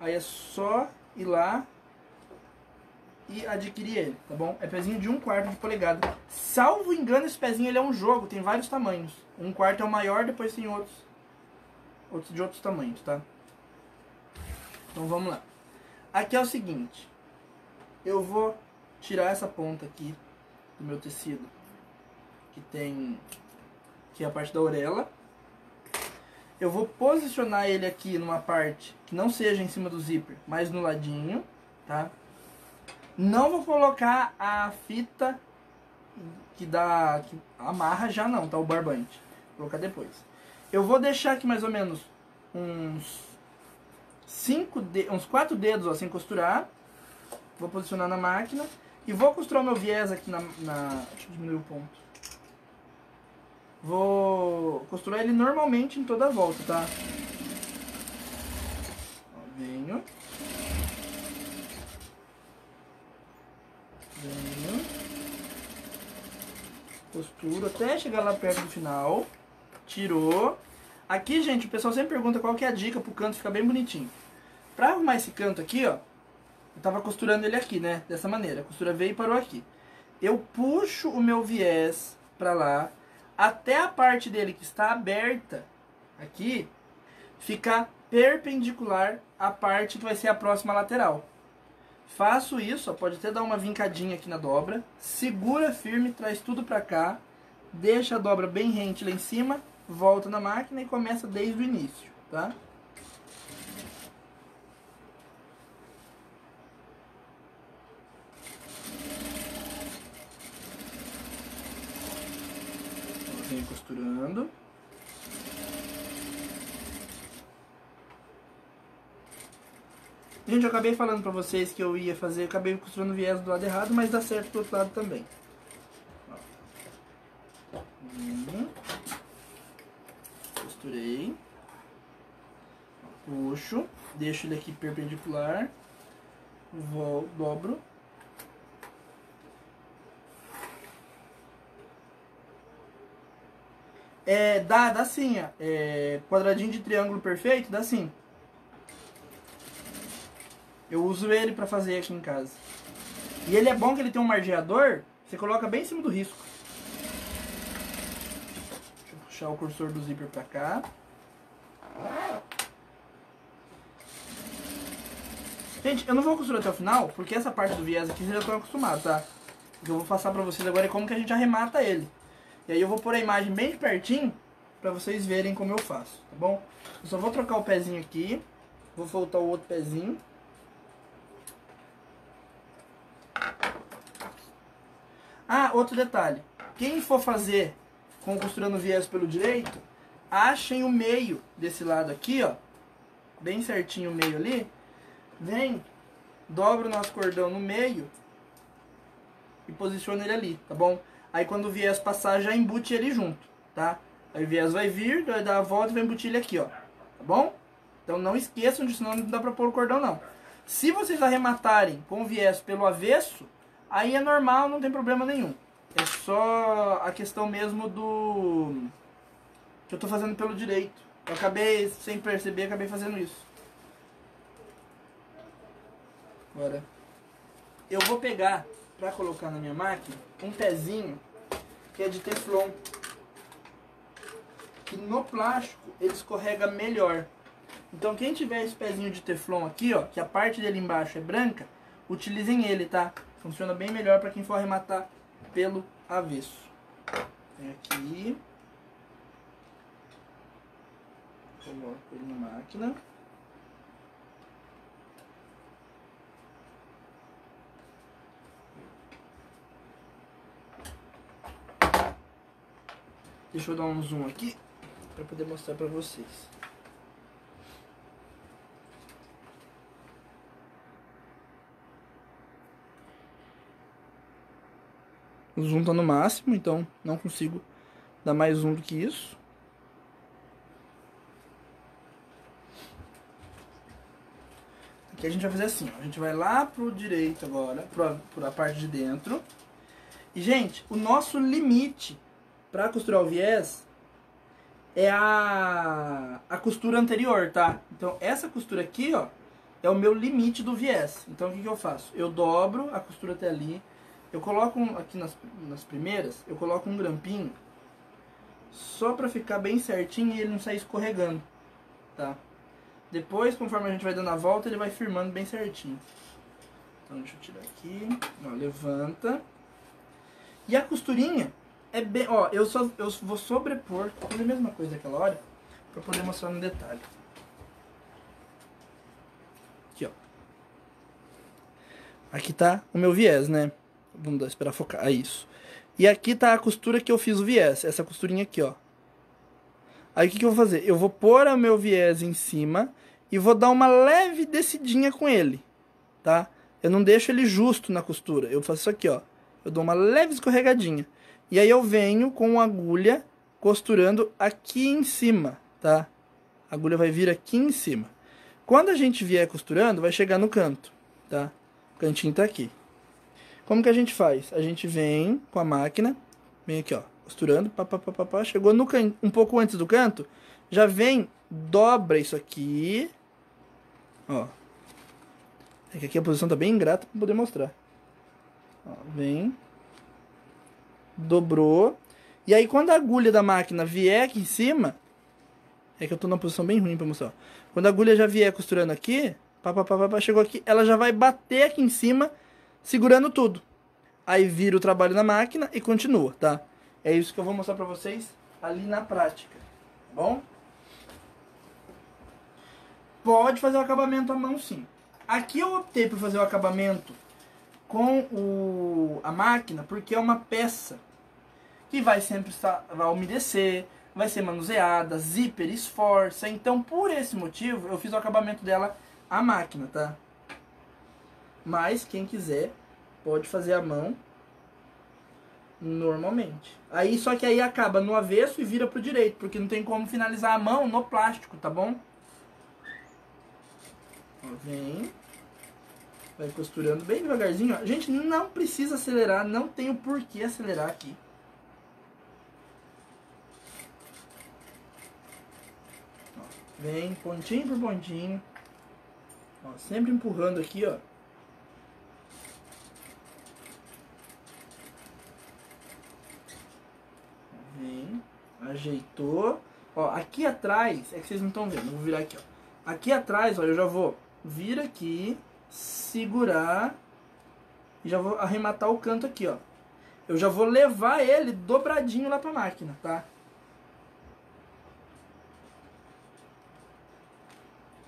Aí é só ir lá e adquirir ele, tá bom? É pezinho de um quarto de polegada. Salvo engano, esse pezinho ele é um jogo, tem vários tamanhos. Um quarto é o maior, depois tem outros, outros de outros tamanhos, tá? Então vamos lá. Aqui é o seguinte, eu vou tirar essa ponta aqui do meu tecido, que tem aqui a parte da orelha. Eu vou posicionar ele aqui numa parte que não seja em cima do zíper, mas no ladinho, tá? Não vou colocar a fita que dá. que amarra já não, tá? O barbante. Vou colocar depois. Eu vou deixar aqui mais ou menos uns cinco de, uns quatro dedos sem costurar. Vou posicionar na máquina. E vou costurar meu viés aqui na, na. Deixa eu diminuir o ponto. Vou costurar ele normalmente em toda a volta, tá? Venho. Venho. Costuro até chegar lá perto do final. Tirou. Aqui, gente, o pessoal sempre pergunta qual que é a dica pro canto ficar bem bonitinho. Pra arrumar esse canto aqui, ó, eu tava costurando ele aqui, né? Dessa maneira. A costura veio e parou aqui. Eu puxo o meu viés pra lá, até a parte dele que está aberta aqui, ficar perpendicular à parte que vai ser a próxima lateral. Faço isso, ó, pode até dar uma vincadinha aqui na dobra. Segura firme, traz tudo pra cá. Deixa a dobra bem rente lá em cima. Volta na máquina e começa desde o início, tá? Vem costurando. Gente, eu acabei falando pra vocês que eu ia fazer, eu acabei costurando o viés do lado errado, mas dá certo do outro lado também. Hum. Costurei. Puxo, deixo ele aqui perpendicular. Vou, dobro. É, dá, dá sim, é, quadradinho de triângulo perfeito, dá sim. Eu uso ele pra fazer aqui em casa. E ele é bom que ele tem um margeador, você coloca bem em cima do risco. Deixa eu puxar o cursor do zíper pra cá. Gente, eu não vou costurar até o final, porque essa parte do viés aqui vocês já estão acostumados, tá? O que eu vou passar pra vocês agora é como que a gente arremata ele. E aí eu vou pôr a imagem bem de pertinho, pra vocês verem como eu faço, tá bom? Eu só vou trocar o pezinho aqui, vou voltar o outro pezinho. Ah, outro detalhe. Quem for fazer com costurando viés pelo direito, achem o meio desse lado aqui, ó. Bem certinho o meio ali. Vem, dobra o nosso cordão no meio e posiciona ele ali, tá bom? Aí quando o viés passar, já embute ele junto, tá? Aí o viés vai vir, vai dar a volta e vai embutir ele aqui, ó. Tá bom? Então não esqueçam disso, senão não dá pra pôr o cordão, não. Se vocês arrematarem com o viés pelo avesso, Aí é normal, não tem problema nenhum. É só a questão mesmo do... Que eu tô fazendo pelo direito. Eu acabei, sem perceber, acabei fazendo isso. Agora, eu vou pegar, pra colocar na minha máquina, um pezinho que é de teflon. Que no plástico ele escorrega melhor. Então quem tiver esse pezinho de teflon aqui, ó, que a parte dele embaixo é branca, utilizem ele, tá? Funciona bem melhor para quem for arrematar pelo avesso. Vem aqui. Coloco ele na máquina. Deixa eu dar um zoom aqui para poder mostrar para vocês. O zoom tá no máximo, então não consigo dar mais zoom do que isso. Aqui a gente vai fazer assim, ó. a gente vai lá pro direito agora, pro, pro parte de dentro. E, gente, o nosso limite para costurar o viés é a, a costura anterior, tá? Então, essa costura aqui, ó, é o meu limite do viés. Então, o que, que eu faço? Eu dobro a costura até ali, eu coloco aqui nas, nas primeiras, eu coloco um grampinho só pra ficar bem certinho e ele não sair escorregando, tá? Depois, conforme a gente vai dando a volta, ele vai firmando bem certinho. Então, deixa eu tirar aqui, ó, levanta. E a costurinha é bem, ó, eu só eu vou sobrepor, fazer a mesma coisa daquela hora, pra poder mostrar no detalhe. Aqui, ó. Aqui tá o meu viés, né? Vamos dar, esperar focar. É isso. E aqui tá a costura que eu fiz o viés. Essa costurinha aqui, ó. Aí o que, que eu vou fazer? Eu vou pôr o meu viés em cima e vou dar uma leve descidinha com ele, tá? Eu não deixo ele justo na costura. Eu faço isso aqui, ó. Eu dou uma leve escorregadinha. E aí eu venho com a agulha costurando aqui em cima, tá? A agulha vai vir aqui em cima. Quando a gente vier costurando, vai chegar no canto, tá? O cantinho tá aqui. Como que a gente faz? A gente vem com a máquina, vem aqui, ó, costurando, pá, pá, pá, pá, pá chegou no can... um pouco antes do canto, já vem, dobra isso aqui, ó. É que aqui a posição tá bem ingrata para poder mostrar. Ó, vem, dobrou, e aí quando a agulha da máquina vier aqui em cima, é que eu tô numa posição bem ruim para mostrar. Quando a agulha já vier costurando aqui, pá, pá, pá, pá, chegou aqui, ela já vai bater aqui em cima segurando tudo. Aí vira o trabalho na máquina e continua, tá? É isso que eu vou mostrar pra vocês ali na prática, tá bom? Pode fazer o acabamento à mão sim. Aqui eu optei por fazer o acabamento com o, a máquina porque é uma peça que vai sempre estar, vai umedecer, vai ser manuseada, zíper esforça. Então, por esse motivo, eu fiz o acabamento dela à máquina, tá? Mas quem quiser pode fazer a mão normalmente. Aí só que aí acaba no avesso e vira pro direito, porque não tem como finalizar a mão no plástico, tá bom? Ó, vem. Vai costurando bem devagarzinho. Ó. Gente, não precisa acelerar, não tem o porquê acelerar aqui. Ó, vem pontinho por pontinho. Ó, sempre empurrando aqui, ó. Vem, ajeitou. Ó, aqui atrás, é que vocês não estão vendo, vou virar aqui, ó. Aqui atrás, ó, eu já vou vir aqui, segurar e já vou arrematar o canto aqui, ó. Eu já vou levar ele dobradinho lá pra máquina, tá?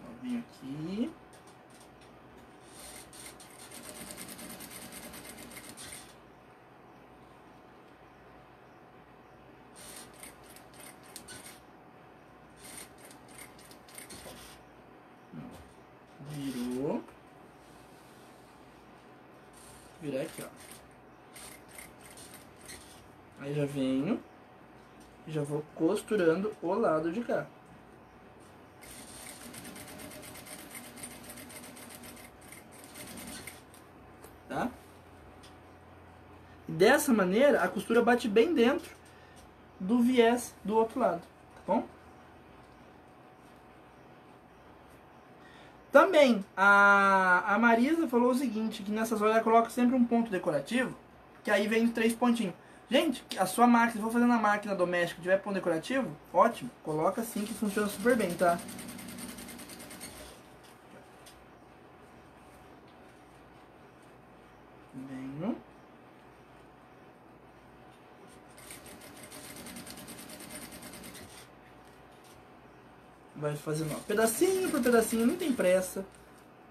Ó, vem aqui. virar aqui, ó. Aí já venho já vou costurando o lado de cá. Tá? Dessa maneira, a costura bate bem dentro do viés do outro lado, tá bom? Também, a, a Marisa falou o seguinte, que nessas horas ela coloca sempre um ponto decorativo, que aí vem os três pontinhos. Gente, a sua máquina, se for fazer na máquina doméstica tiver pão decorativo, ótimo. Coloca assim que funciona super bem, tá? Venho. Vai fazendo ó, pedacinho por pedacinho, não tem pressa.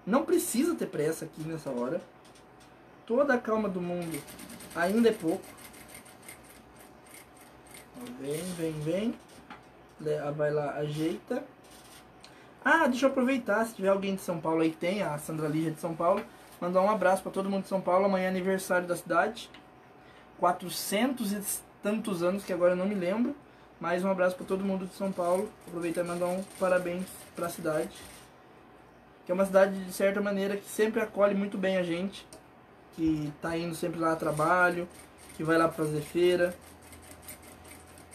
Não precisa ter pressa aqui nessa hora. Toda a calma do mundo ainda é pouco. Vem, vem, vem. Vai lá, ajeita. Ah, deixa eu aproveitar, se tiver alguém de São Paulo aí, tem a Sandra Lígia de São Paulo. Mandar um abraço para todo mundo de São Paulo. Amanhã é aniversário da cidade. 400 e tantos anos, que agora eu não me lembro. Mais um abraço para todo mundo de São Paulo. Aproveitar e mandar um parabéns para a cidade. Que é uma cidade, de certa maneira, que sempre acolhe muito bem a gente. Que tá indo sempre lá a trabalho. Que vai lá fazer feira.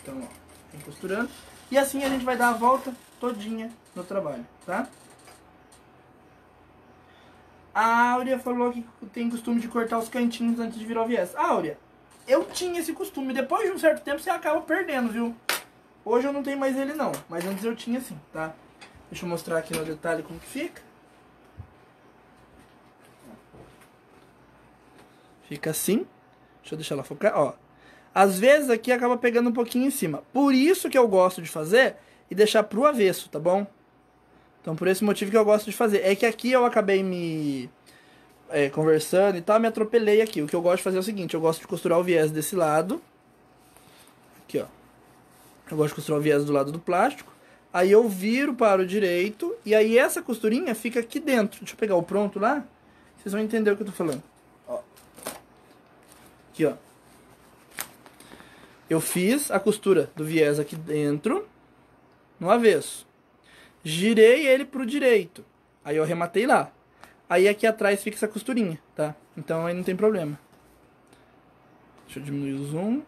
Então, ó, vem costurando. E assim a gente vai dar a volta todinha no trabalho, tá? A Áurea falou que tem costume de cortar os cantinhos antes de virar o viés. Áurea, eu tinha esse costume. Depois de um certo tempo você acaba perdendo, viu? Hoje eu não tenho mais ele não, mas antes eu tinha sim, tá? Deixa eu mostrar aqui no detalhe como que fica. Fica assim. Deixa eu deixar ela focar, ó. Às vezes aqui acaba pegando um pouquinho em cima. Por isso que eu gosto de fazer e deixar pro avesso, tá bom? Então, por esse motivo que eu gosto de fazer. É que aqui eu acabei me é, conversando e tal, me atropelei aqui. O que eu gosto de fazer é o seguinte, eu gosto de costurar o viés desse lado. Aqui, ó. Eu gosto de costurar o viés do lado do plástico. Aí eu viro para o direito e aí essa costurinha fica aqui dentro. Deixa eu pegar o pronto lá. Vocês vão entender o que eu tô falando. Ó. Aqui, ó. Eu fiz a costura do viés aqui dentro, no avesso girei ele pro direito. Aí eu arrematei lá. Aí aqui atrás fica essa costurinha, tá? Então aí não tem problema. Deixa eu diminuir o zoom.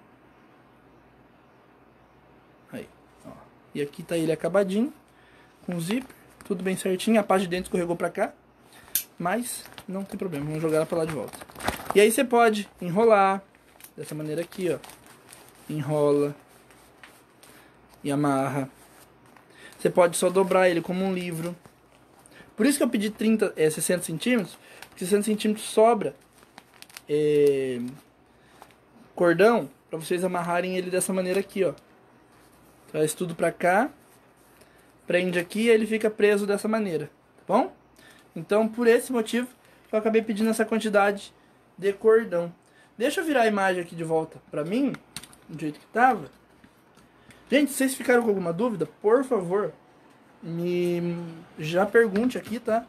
Aí, ó. E aqui tá ele acabadinho, com zíper, tudo bem certinho. A parte de dentro escorregou pra cá, mas não tem problema, vamos jogar ela pra lá de volta. E aí você pode enrolar, dessa maneira aqui, ó. Enrola e amarra. Você pode só dobrar ele como um livro. Por isso que eu pedi 30, é, 60 centímetros, porque 60 centímetros sobra é, cordão para vocês amarrarem ele dessa maneira aqui, ó. Traz tudo pra cá, prende aqui e ele fica preso dessa maneira, tá bom? Então, por esse motivo, eu acabei pedindo essa quantidade de cordão. Deixa eu virar a imagem aqui de volta pra mim, do jeito que tava. Gente, se vocês ficaram com alguma dúvida, por favor, me já pergunte aqui, tá?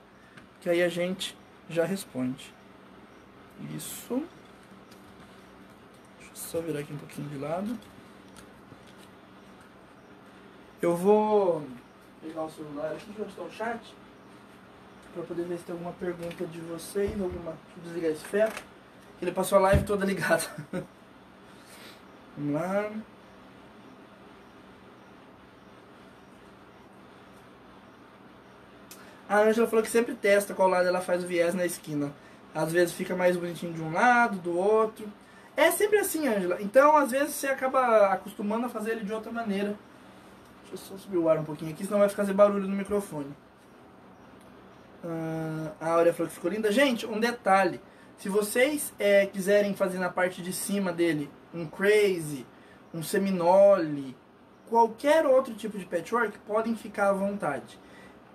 Que aí a gente já responde. Isso. Deixa eu só virar aqui um pouquinho de lado. Eu vou pegar o celular aqui, onde está o chat, para poder ver se tem alguma pergunta de vocês, alguma. Deixa eu desligar esse ferro. Ele passou a live toda ligada. Vamos lá. A Angela falou que sempre testa qual lado ela faz o viés na esquina. Às vezes fica mais bonitinho de um lado, do outro. É sempre assim, Angela. Então, às vezes, você acaba acostumando a fazer ele de outra maneira. Deixa eu só subir o ar um pouquinho aqui, senão vai fazer barulho no microfone. Uh, a Áurea falou que ficou linda. Gente, um detalhe. Se vocês é, quiserem fazer na parte de cima dele um crazy, um seminole, qualquer outro tipo de patchwork, podem ficar à vontade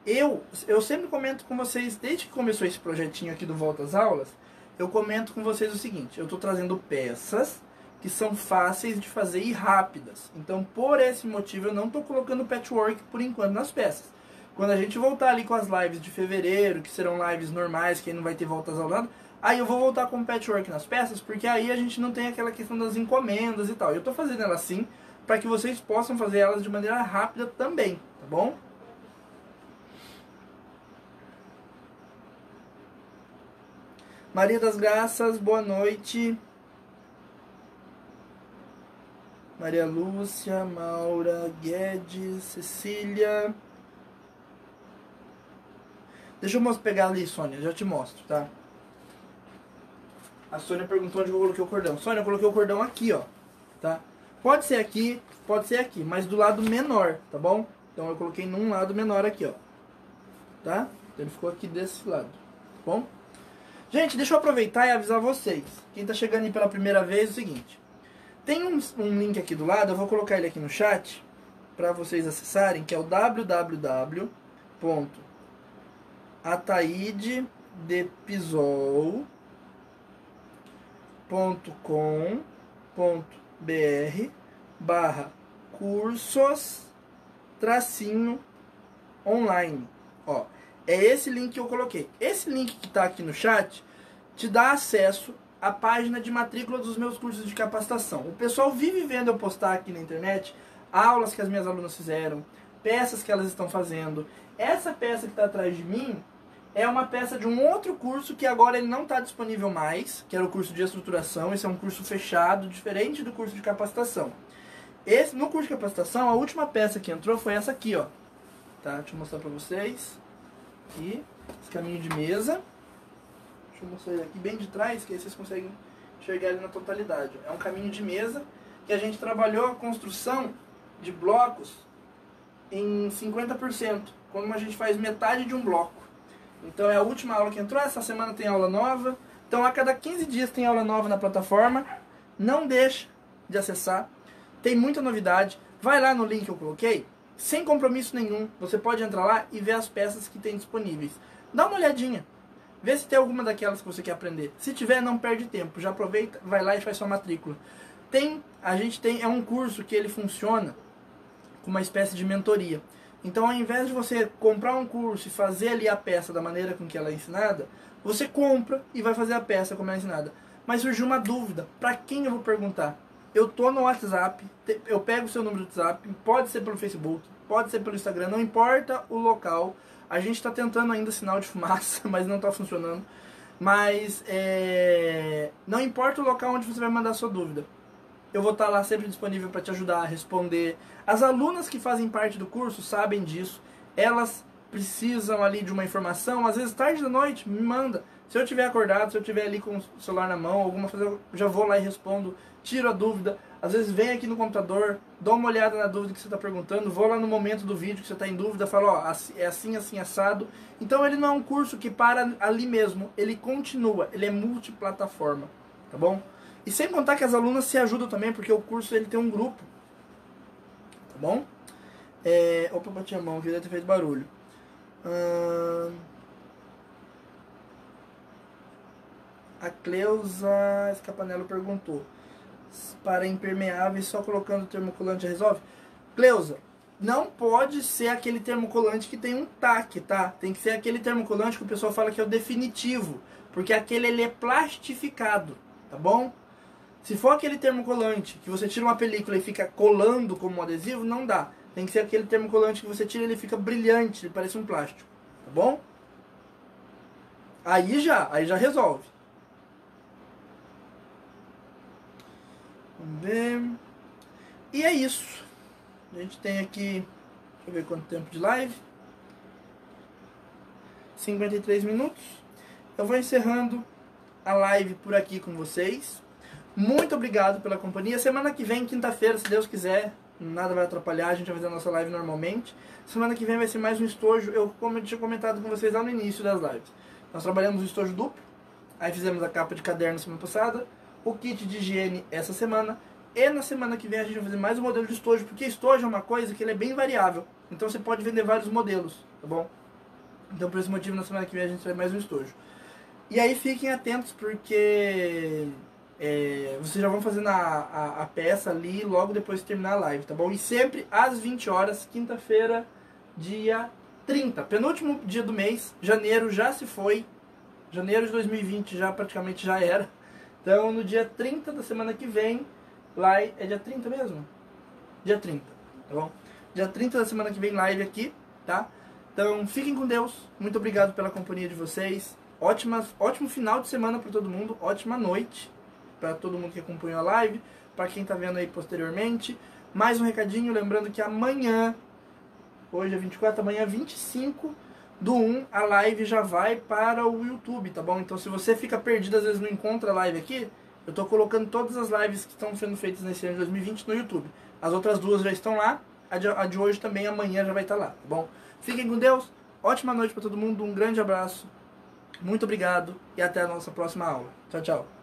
eu, eu sempre comento com vocês, desde que começou esse projetinho aqui do Volta às Aulas, eu comento com vocês o seguinte, eu estou trazendo peças que são fáceis de fazer e rápidas. Então, por esse motivo, eu não estou colocando patchwork por enquanto nas peças. Quando a gente voltar ali com as lives de fevereiro, que serão lives normais, que aí não vai ter voltas ao lado, aí eu vou voltar com patchwork nas peças, porque aí a gente não tem aquela questão das encomendas e tal. Eu estou fazendo ela assim, para que vocês possam fazer elas de maneira rápida também, tá bom? Maria das Graças, boa noite. Maria Lúcia, Maura, Guedes, Cecília. Deixa eu pegar ali, Sônia, já te mostro, tá? A Sônia perguntou onde eu coloquei o cordão. Sônia, eu coloquei o cordão aqui, ó. tá? Pode ser aqui, pode ser aqui, mas do lado menor, tá bom? Então eu coloquei num lado menor aqui, ó. Tá? Então ele ficou aqui desse lado, tá bom? Gente, deixa eu aproveitar e avisar vocês. Quem tá chegando aí pela primeira vez é o seguinte. Tem um, um link aqui do lado, eu vou colocar ele aqui no chat para vocês acessarem, que é o www.ataidepizol.com.br barra cursos tracinho online. Ó, é esse link que eu coloquei. Esse link que está aqui no chat te dá acesso à página de matrícula dos meus cursos de capacitação. O pessoal vive vendo eu postar aqui na internet aulas que as minhas alunas fizeram, peças que elas estão fazendo. Essa peça que está atrás de mim é uma peça de um outro curso que agora ele não está disponível mais, que era o curso de estruturação. Esse é um curso fechado, diferente do curso de capacitação. Esse, no curso de capacitação, a última peça que entrou foi essa aqui, ó. Tá? Deixa eu mostrar para vocês. Aqui, esse caminho de mesa. Deixa eu mostrar ele aqui bem de trás, que aí vocês conseguem enxergar ele na totalidade. É um caminho de mesa que a gente trabalhou a construção de blocos em 50%, quando a gente faz metade de um bloco. Então é a última aula que entrou, essa semana tem aula nova. Então a cada 15 dias tem aula nova na plataforma. Não deixa de acessar. Tem muita novidade. Vai lá no link que eu coloquei, sem compromisso nenhum. Você pode entrar lá e ver as peças que tem disponíveis. Dá uma olhadinha. Vê se tem alguma daquelas que você quer aprender. Se tiver, não perde tempo. Já aproveita, vai lá e faz sua matrícula. Tem, a gente tem, é um curso que ele funciona com uma espécie de mentoria. Então, ao invés de você comprar um curso e fazer ali a peça da maneira com que ela é ensinada, você compra e vai fazer a peça como é ensinada. Mas surgiu uma dúvida: para quem eu vou perguntar? Eu tô no WhatsApp, eu pego o seu número de WhatsApp, pode ser pelo Facebook, pode ser pelo Instagram, não importa o local. A gente está tentando ainda sinal de fumaça, mas não está funcionando. Mas é, não importa o local onde você vai mandar a sua dúvida eu vou estar lá sempre disponível para te ajudar a responder. As alunas que fazem parte do curso sabem disso. Elas precisam ali de uma informação, às vezes tarde da noite, me manda. Se eu tiver acordado, se eu tiver ali com o celular na mão, alguma coisa, eu já vou lá e respondo, tiro a dúvida. Às vezes vem aqui no computador, dou uma olhada na dúvida que você está perguntando, vou lá no momento do vídeo que você está em dúvida, falo, ó, é assim, assim, assado. Então ele não é um curso que para ali mesmo, ele continua, ele é multiplataforma, tá bom? E sem contar que as alunas se ajudam também, porque o curso ele tem um grupo. Tá bom? É... Opa, bati a mão, que deve ter feito barulho. A Cleusa Escapanello perguntou. Para impermeáveis, só colocando termocolante resolve? Cleusa, não pode ser aquele termocolante que tem um taque, tá? Tem que ser aquele termocolante que o pessoal fala que é o definitivo. Porque aquele ele é plastificado, tá bom? Se for aquele termocolante que você tira uma película e fica colando como um adesivo, não dá. Tem que ser aquele termocolante que você tira e ele fica brilhante, ele parece um plástico. Tá bom? Aí já, aí já resolve. Vamos ver. E é isso. A gente tem aqui, deixa eu ver quanto tempo de live. 53 minutos. Eu vou encerrando a live por aqui com vocês. Muito obrigado pela companhia. Semana que vem, quinta-feira, se Deus quiser, nada vai atrapalhar, a gente vai fazer a nossa live normalmente. Semana que vem vai ser mais um estojo. Eu como tinha comentado com vocês lá no início das lives. Nós trabalhamos o estojo duplo, aí fizemos a capa de caderno semana passada, o kit de higiene essa semana, e na semana que vem a gente vai fazer mais um modelo de estojo, porque estojo é uma coisa que ele é bem variável. Então você pode vender vários modelos, tá bom? Então por esse motivo na semana que vem a gente vai mais um estojo. E aí fiquem atentos porque é, vocês já vão fazendo a, a, a, peça ali logo depois de terminar a live, tá bom? E sempre às 20 horas, quinta-feira, dia 30, penúltimo dia do mês, janeiro já se foi, janeiro de 2020 já praticamente já era. Então no dia 30 da semana que vem, live, é dia 30 mesmo? Dia 30, tá bom? Dia 30 da semana que vem, live aqui, tá? Então fiquem com Deus, muito obrigado pela companhia de vocês. Ótima, ótimo final de semana para todo mundo, ótima noite para todo mundo que acompanhou a live, para quem está vendo aí posteriormente. Mais um recadinho, lembrando que amanhã, hoje é 24, amanhã 25 do 1, a live já vai para o YouTube, tá bom? Então se você fica perdido, às vezes não encontra a live aqui, Eu tô colocando todas as lives que estão sendo feitas nesse ano de 2020 no YouTube. As outras duas já estão lá, a de, a de hoje também amanhã já vai estar lá, tá bom? Fiquem com Deus, ótima noite para todo mundo, um grande abraço, muito obrigado e até a nossa próxima aula. Tchau, tchau.